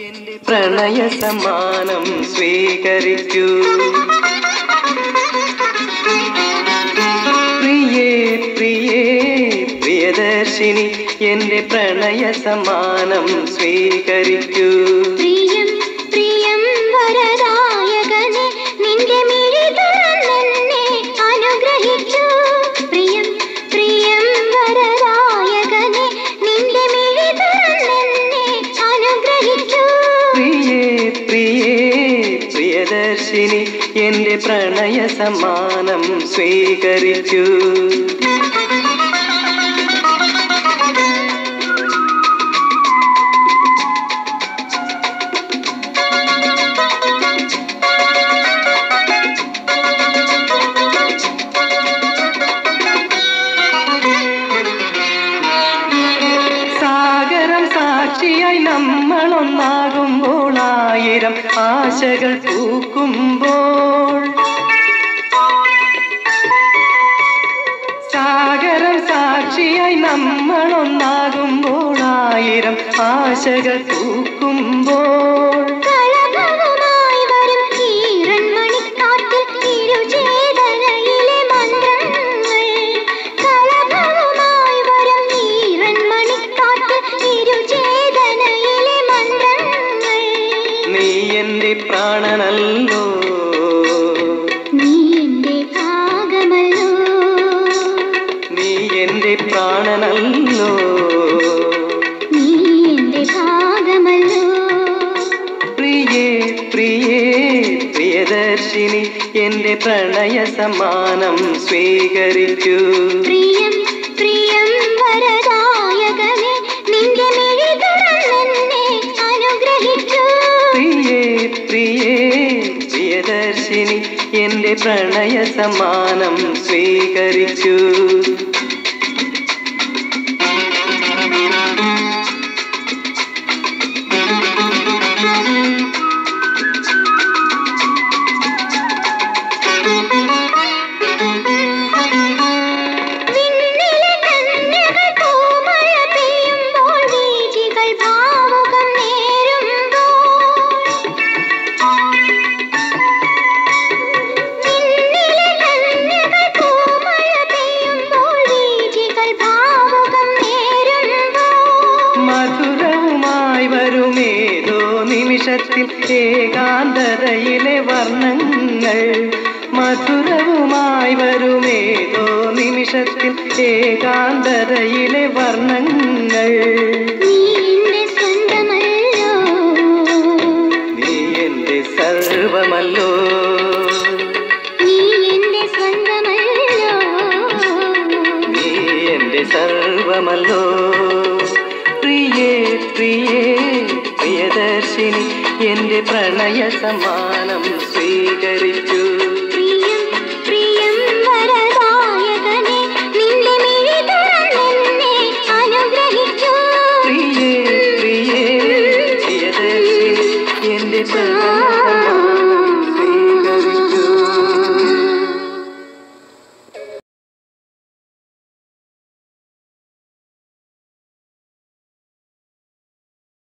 പ്രണയ സമ്മാനം പ്രിയേ പ്രിയേ പ്രിയദർശിനി എന്റെ പ്രണയ സമ്മാനം സ്വീകരിക്കൂ എന്റെ പ്രണയ ആയിരം ആശകൾ പൂക്കുമ്പോൾ. സാഗരം സാക്ഷിയായി നമ്മളൊന്നാകുമ്പോൾ ആയിരം ആശകൾ പൂക്കുമ്പോൾ. നീ എന്റെ പ്രാണനല്ലോ. നീ എന്റെ ഭാഗമല്ലോ. നീ എന്റെ പ്രാണനല്ലോ. നീ എന്റെ ഭാഗമല്ലോ. പ്രിയേ പ്രിയേ പ്രിയദർശിനി എന്റെ പ്രണയ സമാനം സ്വീകരിച്ചു. പ്രിയം പ്രിയദർശിനി എന്റെ പ്രണയ സമാനം സ്വീകരിക്കൂ നിമിഷത്തിൽ ഏകാന്തതയിലെ വർണങ്ങൾ മധുരവുമായി വരുമേതോ നിമിഷത്തിൽ ഏകാന്തതയിലെ വർണങ്ങൾ. നീ എന്റെ സ്വന്തമല്ലോ. സർവമല്ലോ സർവമല്ലോ പ്രിയേ പ്രിയേ. പ്രിയദർശിനി എന്റെ പ്രണയ സമ്മാനം സ്വീകരിച്ചു.